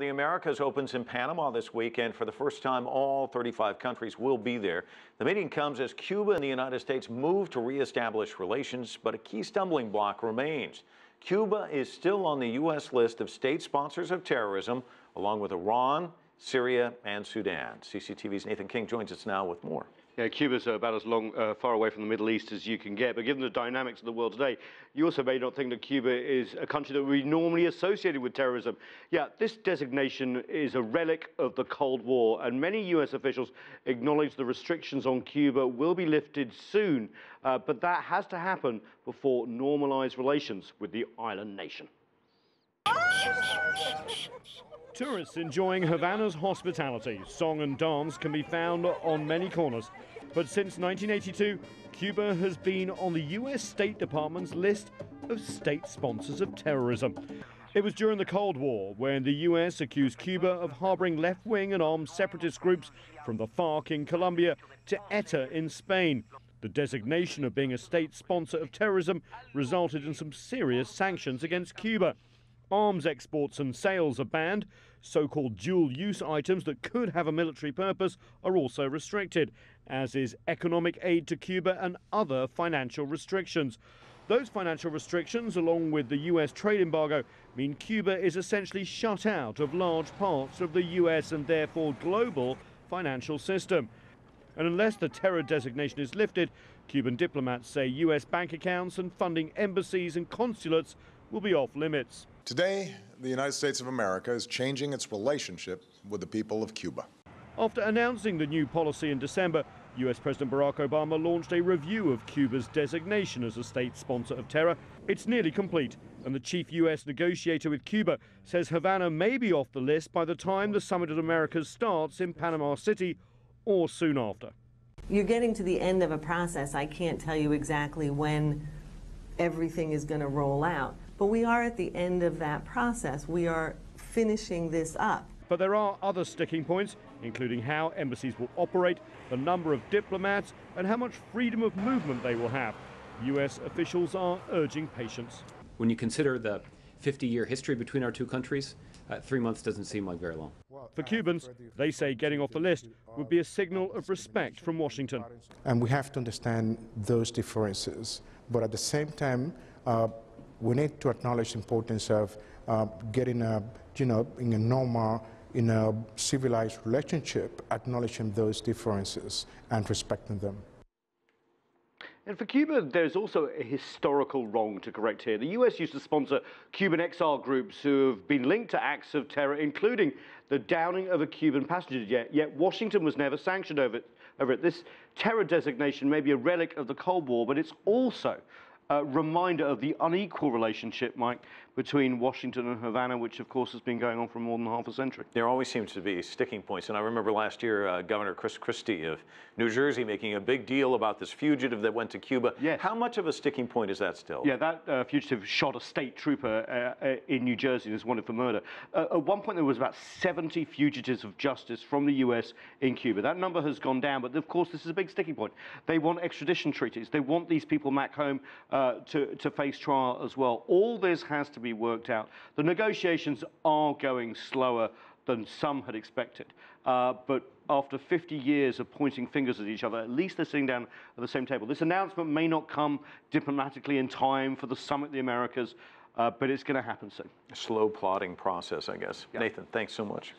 The Americas opens in Panama this weekend. For the first time, all 35 countries will be there. The meeting comes as Cuba and the United States move to reestablish relations, but a key stumbling block remains. Cuba is still on the U.S. list of state sponsors of terrorism, along with Iran, Syria, and Sudan. CCTV's Nathan King joins us now with more. Yeah, Cuba's about as long, uh, far away from the Middle East as you can get. But given the dynamics of the world today, you also may not think that Cuba is a country that we normally associated with terrorism. Yeah, this designation is a relic of the Cold War, and many U.S. officials acknowledge the restrictions on Cuba will be lifted soon. Uh, but that has to happen before normalized relations with the island nation. Tourists enjoying Havana's hospitality, song and dance can be found on many corners. But since 1982, Cuba has been on the US State Department's list of state sponsors of terrorism. It was during the Cold War when the US accused Cuba of harboring left wing and armed separatist groups from the FARC in Colombia to ETA in Spain. The designation of being a state sponsor of terrorism resulted in some serious sanctions against Cuba. Arms exports and sales are banned. So called dual use items that could have a military purpose are also restricted, as is economic aid to Cuba and other financial restrictions. Those financial restrictions, along with the US trade embargo, mean Cuba is essentially shut out of large parts of the US and therefore global financial system. And unless the terror designation is lifted, Cuban diplomats say US bank accounts and funding embassies and consulates will be off limits. Today, the United States of America is changing its relationship with the people of Cuba. After announcing the new policy in December, US President Barack Obama launched a review of Cuba's designation as a state sponsor of terror. It's nearly complete, and the chief US negotiator with Cuba says Havana may be off the list by the time the Summit of Americas starts in Panama City or soon after. You're getting to the end of a process. I can't tell you exactly when everything is going to roll out. But we are at the end of that process. We are finishing this up. But there are other sticking points, including how embassies will operate, the number of diplomats, and how much freedom of movement they will have. U.S. officials are urging patience. When you consider the 50 year history between our two countries, uh, three months doesn't seem like very long. For Cubans, they say getting off the list would be a signal of respect from Washington. And we have to understand those differences. But at the same time, uh, we need to acknowledge the importance of uh, getting a, you know, in a normal, in a civilized relationship, acknowledging those differences and respecting them. And for Cuba, there's also a historical wrong to correct here. The US used to sponsor Cuban exile groups who have been linked to acts of terror, including the downing of a Cuban passenger jet, yet Washington was never sanctioned over it. Over it. This terror designation may be a relic of the Cold War, but it's also a reminder of the unequal relationship, Mike, between Washington and Havana, which of course has been going on for more than half a century. There always seems to be sticking points. And I remember last year, uh, Governor Chris Christie of New Jersey making a big deal about this fugitive that went to Cuba. Yes. How much of a sticking point is that still? Yeah, that uh, fugitive shot a state trooper uh, uh in New Jersey and is wanted for murder. Uh, at one point, there was about 70 fugitives of justice from the U.S. in Cuba. That number has gone down, but of course, this is a big sticking point. They want extradition treaties. They want these people back home uh, to, to face trial as well. All this has to be worked out. The negotiations are going slower than some had expected. Uh, but after 50 years of pointing fingers at each other, at least they're sitting down at the same table. This announcement may not come diplomatically in time for the summit of the Americas, uh, but it's going to happen soon. A slow plotting process, I guess. Yep. Nathan, thanks so much.